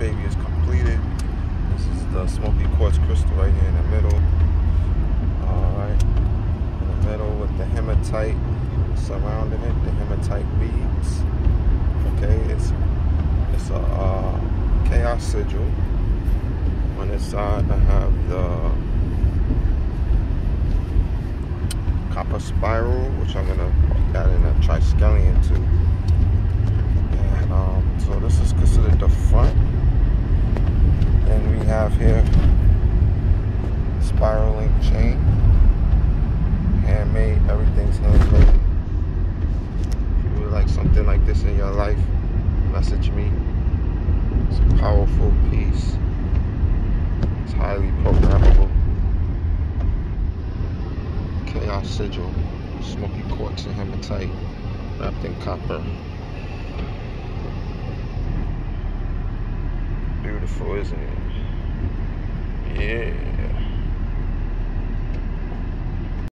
baby is completed. This is the smoky quartz crystal right here in the middle. Alright. In the middle with the hematite surrounding it, the hematite beads. Okay, it's it's a uh, chaos sigil. On this side I have the copper spiral, which I'm gonna be adding a triskelion to. And um, so this is considered the front. And we have here spiraling chain, handmade. Everything's handmade. If you would like something like this in your life, message me. It's a powerful piece. It's highly programmable. Chaos Sigil, Smoky Quartz and Hematite, wrapped in copper. Beautiful, isn't it? Yeah.